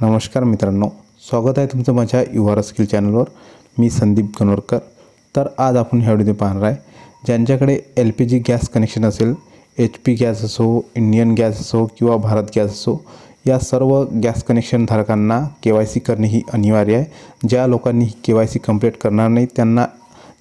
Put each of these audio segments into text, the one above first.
नमस्कार मित्रांनो स्वागत आहे तुमचं माझ्या युआर स्किल चॅनलवर. मी संदीप गणोरकर तर आज आपण ह्या व्हिडिओ पाहणार आहे ज्यांच्याकडे L P G gas connection असेल एच पी गॅस असो इंडियन गॅस असो किंवा भारत गॅस असो या सर्व गॅस कनेक्शन धारकांना के वाय सी करणे ही अनिवार्य आहे. ज्या लोकांनी ही के वाय सी कंप्लीट करणार नाही त्यांना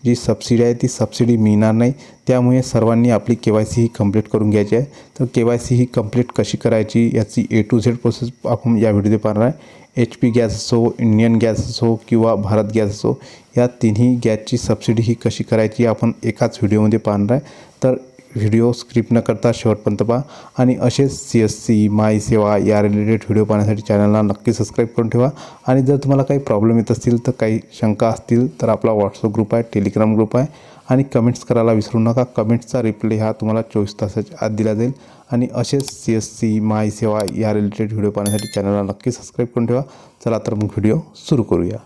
जी सबसिडी आहे ती सबसिडी मिळणार नाही. त्यामुळे सर्वांनी आपली के वाय सी ही कंप्लीट करून घ्यायची आहे. तर के वाय सी ही कंप्लीट कशी करायची याची ए टू झेड प्रोसेस आपण या व्हिडिओमध्ये पाहणार आहे. एच पी गॅस असो इंडियन गॅस असो किंवा भारत गॅस असो या तिन्ही गॅसची सबसिडी ही कशी करायची आपण एकाच व्हिडिओमध्ये पाहणार आहे. तर व्हिडिओ स्क्रिप्ट न करता शेवटपर्यंत पहा. आणि असेच सी एस सी माय सेवा या रिलेटेड व्हिडिओ पाहण्यासाठी चॅनलला नक्की सबस्क्राईब करून ठेवा. आणि जर तुम्हाला काही प्रॉब्लेम येत असतील तर काही शंका असतील तर आपला व्हॉट्सअप ग्रुप आहे टेलिग्राम ग्रुप आहे. आणि कमेंट्स करायला विसरू नका. कमेंट्सचा रिप्लाय हा तुम्हाला चोवीस तासाच्या आत दिला जाईल. आणि असेच सी एस सी माय सेवा या रिलेटेड व्हिडिओ पाहण्यासाठी चॅनलला नक्की सबस्क्राईब करून ठेवा. चला तर मग व्हिडिओ सुरू करूया.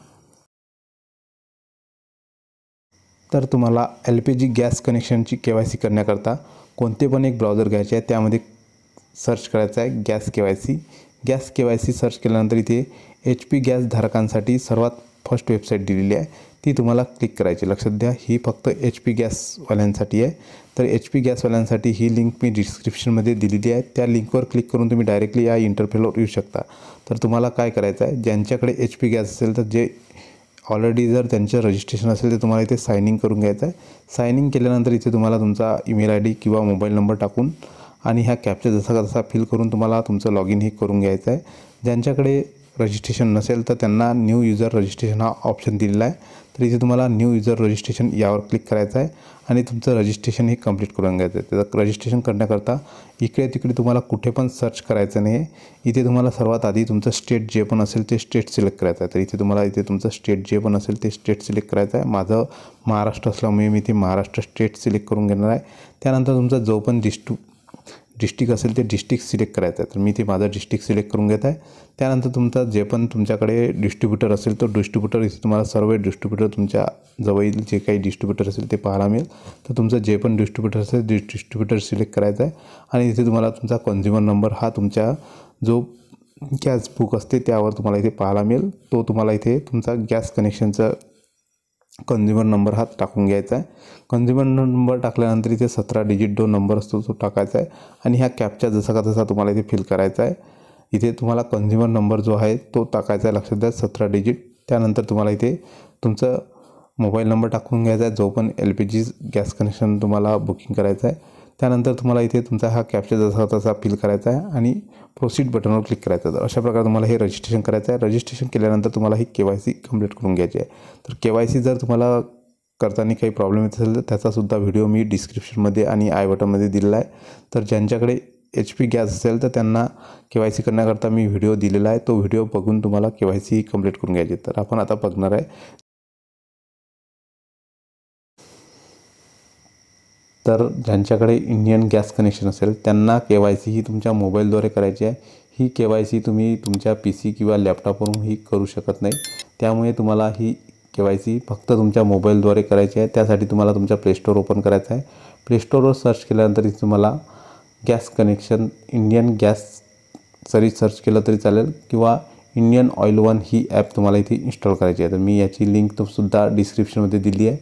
तर तुम्हाला एल पी जी गॅस कनेक्शनची के वाय सी करण्याकरता कोणते पण एक ब्राउझर घ्यायचे आहे त्यामध्ये सर्च करायचं आहे gas K Y C. Gas K Y C search केल्यानंतर इथे एच पी गॅस धारकांसाठी सर्वात फर्स्ट वेबसाईट दिलेली आहे. ती तुम्हाला क्लिक करायची लक्षात द्या ही फक्त एच पी गॅसवाल्यांसाठी आहे. तर एच पी गॅसवाल्यांसाठी ही लिंक मी डिस्क्रिप्शनमध्ये दिलेली आहे. त्या लिंकवर क्लिक करून तुम्ही डायरेक्टली या इंटरफेलवर येऊ शकता. तर तुम्हाला काय करायचं आहे ज्यांच्याकडे एच पी गॅस असेल तर जे ऑलरेडी जर त्यांचं रजिस्ट्रेशन असेल तर तुम्हाला इथे सायनिंग करून घ्यायचं आहे. सायनिंग केल्यानंतर इथे तुम्हाला तुमचा ईमेल आय डी किंवा मोबाईल नंबर टाकून आणि ह्या कॅपचा जसा का तसा फिल करून तुम्हाला तुमचं लॉग इन हे करून घ्यायचं आहे. ज्यांच्याकडे रजिस्ट्रेशन नसेल तर त्यांना न्यू युजर रजिस्ट्रेशन हा ऑप्शन दिलेला आहे. तर इथे तुम्हाला न्यू युजर रजिस्ट्रेशन यावर क्लिक करायचं आहे आणि तुमचं रजिस्ट्रेशन हे कंप्लीट करून घ्यायचं आहे. त्याचं रजिस्ट्रेशन करण्याकरता इकडे तिकडे तुम्हाला कुठे पण सर्च करायचं नाही आहे इथे तुम्हाला सर्वात आधी तुमचं स्टेट जे पण असेल ते स्टेट सिलेक्ट करायचं आहे. तर इथे तुम्हाला इथे तुमचं स्टेट जे पण असेल ते स्टेट सिलेक्ट करायचं आहे. माझं महाराष्ट्र असल्यामुळे मी ते महाराष्ट्र स्टेट सिलेक्ट करून घेणार आहे. त्यानंतर तुमचा जो पण डिस्ट्रू डिस्ट्रिक्ट असेल ते डिस्ट्रिक्ट सिलेक्ट करायचं आहे. तर मी ते माझं डिस्ट्रिक्ट सिलेक्ट करून घेत आहे. त्यानंतर तुमचा जे पण तुमच्याकडे डिस्ट्रीब्युटर असेल तो डिस्ट्रीब्युटर इथे तुम्हाला सर्व डिस्ट्रीब्युटर तुमच्या जवळील जे काही डिस्ट्रीब्युटर असेल ते पाहायला मिळेल. तर तुमचं जे पण डिस्ट्रीब्युटर असेल ते डिस्ट्रीब्युटर सिलेक्ट करायचं आहे. आणि इथे तुम्हाला तुमचा कन्झ्युमर नंबर हा तुमच्या जो गॅस बुक असते त्यावर तुम्हाला इथे पाहायला मिळेल. तो तुम्हाला इथे तुमचा गॅस कनेक्शनचा कन्झ्युमर नंबर हा टाकून घ्यायचा आहे. कन्झ्युमर नंबर टाकल्यानंतर इथे सतरा डिजिट जो नंबर असतो तो टाकायचा आहे. आणि ह्या कॅपचा जसा का तसा तुम्हाला इथे फिल करायचा आहे. इथे तुम्हाला कन्झ्युमर नंबर जो आहे तो टाकायचा आहे लक्षात द्या सतरा डिजिट त्यानंतर तुम्हाला इथे तुमचं मोबाईल नंबर टाकून घ्यायचा आहे जो पण L P G gas connection तुम्हाला बुकिंग करायचं आहे. त्यानंतर तुम्हाला इथे तुमचा हा कॅप्चर जसा तसा फिल करायचा आहे आणि प्रोसीड बटनवर क्लिक करायचं आहे तर अशा प्रकारे तुम्हाला हे रजिस्ट्रेशन करायचं आहे. रजिस्ट्रेशन केल्यानंतर तुम्हाला ही के वाय सी कंप्लीट करून घ्यायची आहे. तर के वाय सी जर तुम्हाला करताना काही प्रॉब्लेम येत असेल तर त्याचासुद्धा व्हिडिओ मी डिस्क्रिप्शनमध्ये आणि आय बटनमध्ये दिलेला आहे. तर ज्यांच्याकडे एच पी गॅस असेल तर त्यांना के वाय सी करण्याकरता मी व्हिडिओ दिलेला आहे. तो व्हिडिओ बघून तुम्हाला के वाय सी कंप्लीट करून घ्यायची तर आपण आता बघणार आहे. तर ज्यांच्याकडे इंडियन गॅस कनेक्शन असेल त्यांना के वाय सी ही तुमच्या मोबाईलद्वारे करायची आहे. ही के वाय सी तुम्ही तुमच्या पी सी किंवा लॅपटॉपवरून ही करू शकत नाही. त्यामुळे तुम्हाला ही के वाय सी फक्त तुमच्या मोबाईलद्वारे करायची आहे. त्यासाठी तुम्हाला तुमच्या प्लेस्टोर ओपन करायचं आहे. प्लेस्टोरवर सर्च केल्यानंतर तुम्हाला गॅस कनेक्शन इंडियन गॅस जरी सर्च केलं तरी चालेल किंवा इंडियन ऑइल वन ही ॲप तुम्हाला इथे इन्स्टॉल करायची आहे. तर मी याची लिंक तुमसुद्धा डिस्क्रिप्शनमध्ये दिली आहे.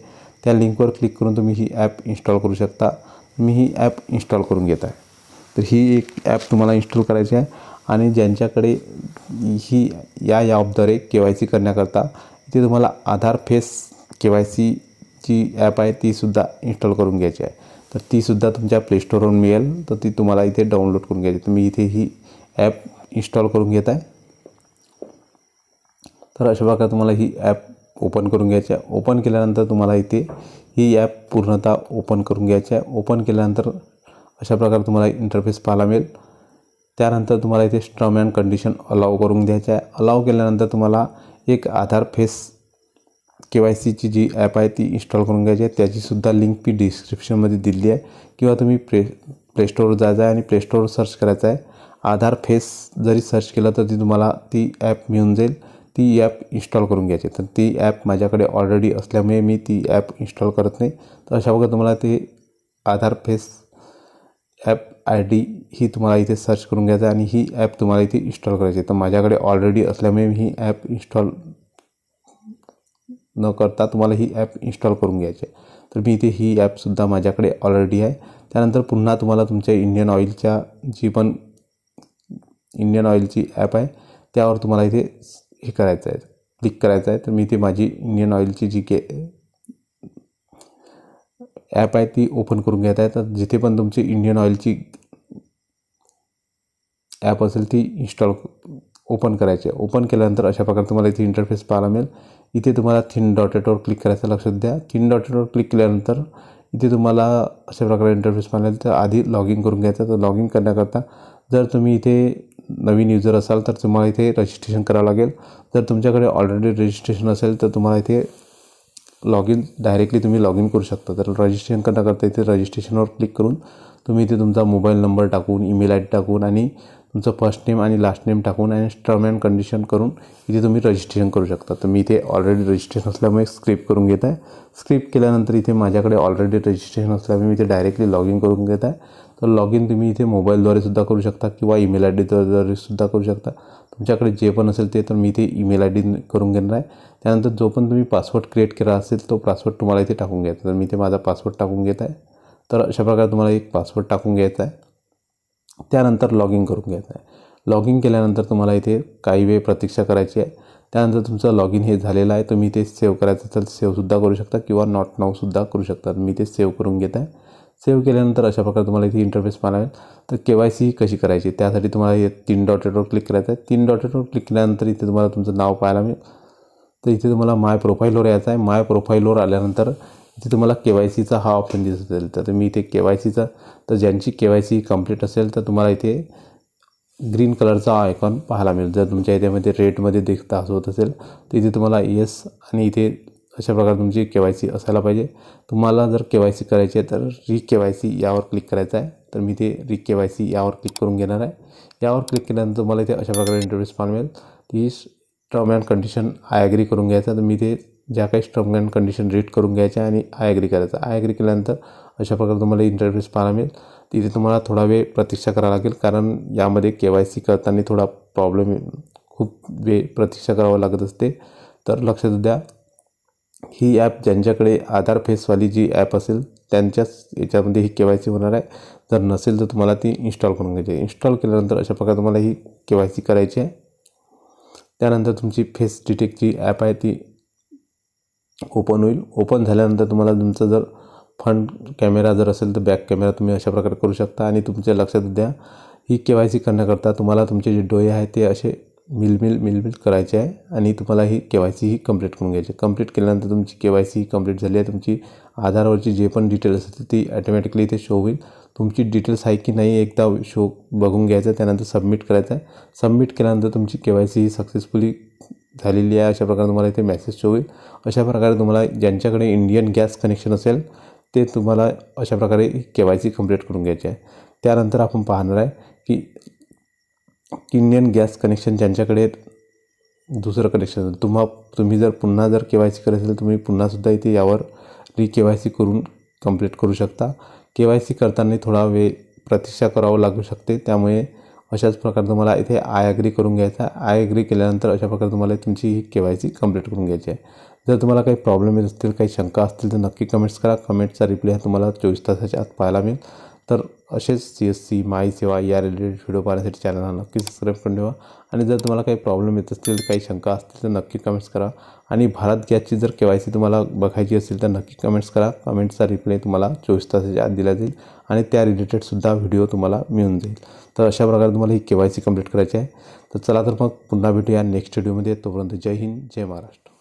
त्या लिंकवर क्लिक करून तुम्ही ही ॲप इन्स्टॉल करू शकता. मी ही ॲप इन्स्टॉल करून घेत आहे तर ही एक ॲप तुम्हाला इन्स्टॉल करायची आहे आणि ज्यांच्याकडे ही या ॲपद्वारे के वाय सी करण्याकरता इथे तुम्हाला Aadhaar face K Y C जी ॲप आहे तीसुद्धा इन्स्टॉल करून घ्यायची आहे. तर तीसुद्धा तुमच्या प्लेस्टोरवरून मिळेल. तर ती तुम्हाला इथे डाउनलोड करून घ्यायची तुम्ही इथे ही ॲप इन्स्टॉल करून घेत आहे तर अशा प्रकारे तुम्हाला ही ॲप ओपन करून घ्यायची आहे ओपन केल्यानंतर तुम्हाला इथे ही ॲप पूर्णतः ओपन करून घ्यायची आहे ओपन केल्यानंतर अशा प्रकारे तुम्हाला इंटरफेस पाहायला मिळेल. त्यानंतर तुम्हाला इथे स्ट्रम अँड कंडिशन अलाव करून घ्यायचे आहे अलाव केल्यानंतर तुम्हाला एक आधार फेस के वाय सीची जी ॲप आहे ती इन्स्टॉल करून घ्यायची आहे. त्याचीसुद्धा लिंक मी डिस्क्रिप्शनमध्ये दिली आहे. किंवा तुम्ही प्ले प्लेस्टोरवर जायचं आहे आणि प्लेस्टोरवर सर्च करायचं आहे. आधार फेस जरी सर्च केलं तर ती तुम्हाला ती ॲप मिळून जाईल. ती ॲप इन्स्टॉल करून घ्यायची. तर ती ॲप माझ्याकडे ऑलरेडी असल्यामुळे मी ती ॲप इन्स्टॉल करत नाही. तर अशा प्रकारे तुम्हाला ते Aadhaar face app I D ही तुम्हाला इथे सर्च करून घ्यायचं आहे आणि ही ॲप तुम्हाला इथे इन्स्टॉल करायची आहे. तर माझ्याकडे ऑलरेडी असल्यामुळे मी ही ॲप इन्स्टॉल न करता तुम्हाला ही ॲप इन्स्टॉल करून घ्यायची आहे. तर मी इथे ही ॲपसुद्धा माझ्याकडे ऑलरेडी आहे. त्यानंतर पुन्हा तुम्हाला तुमच्या इंडियन ऑइलच्या जी पण इंडियन ऑइलची ॲप आहे त्यावर तुम्हाला इथे हे करायचं आहे क्लिक करायचं आहे. तर मी इथे माझी इंडियन ऑइलची जी के ॲप आहे ती ओपन करून घेत आहे. तर जिथे पण तुमची इंडियन ऑइलची ॲप असेल ती इन्स्टॉल ओपन करायची आहे. ओपन केल्यानंतर अशा प्रकारे तुम्हाला इथे इंटरफेस पाहायला मिळेल. इथे तुम्हाला थिन डॉटेटवर क्लिक करायचं लक्षात द्या. थिन डॉटेटवर क्लिक केल्यानंतर इथे तुम्हाला अशा प्रकारे इंटरफेस पाहायला तर आधी लॉग इन करून घ्यायचं तर लॉग इन करण्याकरता जर तुम्ही इथे नवीन युजर असाल तर तुम्हाला इथे रजिस्ट्रेशन करावं लागेल. जर तुमच्याकडे ऑलरेडी रजिस्ट्रेशन असेल तर तुम्हाला इथे लॉग इन डायरेक्टली तुम्ही लॉग इन करू शकता. तर रजिस्ट्रेशन करण्याकरता इथे रजिस्ट्रेशनवर क्लिक करून तुम्ही इथे तुमचा मोबाईल नंबर टाकून ईमेल आय डी टाकून आणि तुमचं फर्स्ट नेम आणि लास्ट नेम टाकून आणि टर्म अँड कंडिशन करून इथे तुम्ही रजिस्ट्रेशन करू शकता. तर मी इथे ऑलरेडी रजिस्ट्रेशन असल्यामुळे स्क्रिप्ट करून घेत आहे. स्क्रिप्ट केल्यानंतर इथे माझ्याकडे ऑलरेडी रजिस्ट्रेशन असल्यामुळे मी इथे डायरेक्टली लॉग इन करून घेत आहे. तर लॉग इन तुम्ही इथे मोबाईलद्वारे सुद्धा करू शकता किंवा ईमेल आय डीद्वारे सुद्धा करू शकता. तुमच्याकडे जे पण असेल ते तर मी इथे ईमेल आय डी करून घेणार आहे. त्यानंतर जो पण तुम्ही पासवर्ड क्रिएट केला असेल तो पासवर्ड तुम्हाला इथे टाकून घ्यायचा तर मी इथे माझा पासवर्ड टाकून घेत आहे. तर अशा प्रकारे तुम्हाला एक पासवर्ड टाकून घ्यायचा आहे. त्यानंतर लॉग इन करून घ्यायचं आहे लॉग इन केल्यानंतर तुम्हाला इथे काही वेळ प्रतीक्षा करायची आहे. त्यानंतर तुमचं लॉग इन हे झालेलं आहे. तुम्ही ते सेव्ह करायचं असेल सेव्हसुद्धा करू शकता किंवा नॉट नावसुद्धा करू शकता. मी ते सेव्ह करून घेत आहे. सेव्ह केल्यानंतर अशा प्रकारे तुम्हाला इथे इंटरफेस पाहायला तर के वाय सी कशी करायची? त्यासाठी तुम्हाला हे तीन डॉटेटवर क्लिक करायचं आहे. तीन डॉटेटवर क्लिक केल्यानंतर इथे तुम्हाला तुमचं नाव पाहायला मिळेल. तर इथे तुम्हाला माय प्रोफाईलवर यायचं आहे. माय प्रोफाईलवर आल्यानंतर इथे तुम्हाला के वाय सीचा हा ऑप्शन दिसत असेल तर मी इथे के वाय सीचा तर ज्यांची के वाय सी कंप्लीट असेल तर तुम्हाला इथे ग्रीन कलरचा आयकॉन पाहायला मिळेल. जर तुमच्या याच्यामध्ये रेटमध्ये देखता होत असेल तर इथे तुम्हाला येस आणि इथे अशा प्रकारे तुमची के वाय सी असायला पाहिजे. तुम्हाला जर के वाय सी करायची आहे तर री के वाय सी यावर क्लिक करायचं आहे. तर मी ते री के वाय सी यावर क्लिक करून घेणार आहे. यावर क्लिक केल्यानंतर तुम्हाला इथे अशा प्रकारे इंटरव्ह्यूस पाहायला मिळेल. ती term and condition I agree करून घ्यायचं तर मी ते ज्या काही टर्म अँड कंडिशन रीड करून घ्यायच्या आणि आय ॲग्री करायचं. आय ॲग्री केल्यानंतर अशा प्रकारे तुम्हाला इंटरव्ह्यूज पाहायला मिळेल. तिथे तुम्हाला थोडा वेळ प्रतीक्षा करावं लागेल कारण यामध्ये के वाय सी करताना थोडा प्रॉब्लेम खूप वेळ प्रतीक्षा करावं लागत असते. तर लक्षात द्या ही ॲप ज्यांच्याकडे आधार फेसवाली जी ॲप असेल त्यांच्याच याच्यामध्ये ही के वाय सी होणार आहे. जर नसेल तर तुम्हाला ती इन्स्टॉल करून घ्यायची आहे. इन्स्टॉल केल्यानंतर अशा प्रकारे तुम्हाला ही के वाय सी करायची आहे. त्यानंतर तुमची फेस डिटेक्टची ॲप आहे ती ओपन होईल. ओपन झाल्यानंतर तुम्हाला तुमचं जर फ्रंट कॅमेरा जर असेल तर बॅक कॅमेरा तुम्ही अशा प्रकारे करू शकता आणि तुमच्या लक्षात द्या ही के वाय सी करण्याकरता तुम्हाला तुमचे जे डोळे आहेत ते असे मिलमिल मिलमिल करायचे आहे आणि तुम्हाला ही के वाय सी ही कंप्लीट करून घ्यायची कंप्लीट केल्यानंतर तुमची के वाय सी ही कंप्लीट झाली आहे. तुमची आधारवरची जे पण डिटेल्स असतील ती ॲटोमॅटिकली इथे शो होईल. तुमची डिटेल्स आहे की नाही एकदा शो बघून घ्यायचं त्यानंतर सबमिट करायचं आहे. सबमिट केल्यानंतर तुमची के वाय सी ही सक्सेसफुली झालेली आहे अशा प्रकारे तुम्हाला इथे मेसेज शो होईल अशा प्रकारे तुम्हाला ज्यांच्याकडे इंडियन गॅस कनेक्शन असेल ते तुम्हाला अशा प्रकारे के वाय सी कंप्लीट करून घ्यायचे आहे. त्यानंतर आपण पाहणार आहे की इंडियन गॅस कनेक्शन ज्यांच्याकडे दुसरं कनेक्शन तुम्हा तुम्ही जर पुन्हा जर के वाय सी करायचं असेल तुम्ही पुन्हासुद्धा इथे यावर री के वाय सी करून कंप्लीट करू शकता. के वाय सी करताना थोडा वेळ प्रतीक्षा करावं लागू शकते. त्यामुळे अशाच प्रकारे तुम्हाला इथे आय ॲग्री करून घ्यायचा. आहे आय ॲग्री केल्यानंतर अशा प्रकारे तुम्हाला तुमची ही के वाय सी कंप्लीट करून घ्यायची आहे. जर तुम्हाला काही प्रॉब्लेम येत असतील काही शंका असतील तर नक्की कमेंट्स करा. कमेंटचा रिप्लाय तुम्हाला चोवीस तासाच्या आत पाहायला मिळेल. तर असेच सी एस सी माई सेवा या रिलेटेड व्हिडिओ पाहण्यासाठी चॅनलला नक्की सबस्क्राईब करून ठेवा. आणि जर तुम्हाला काही प्रॉब्लेम येत असतील काही शंका असतील तर नक्की कमेंट्स करा. आणि भारत गॅसची जर के वाय सी तुम्हाला बघायची असेल तर नक्की कमेंट्स करा. कमेंट्सचा रिप्लाय तुम्हाला चोवीस तासाच्या आत दिला जाईल. आणि त्या रिलेटेडसुद्धा व्हिडिओ तुम्हाला मिळून जाईल. तर अशा प्रकारे तुम्हाला ही के वाय सी कंप्लीट करायची आहे. तर चला तर मग पुन्हा भेटूया नेक्स्ट व्हिडिओमध्ये तोपर्यंत जय हिंद जय महाराष्ट्र.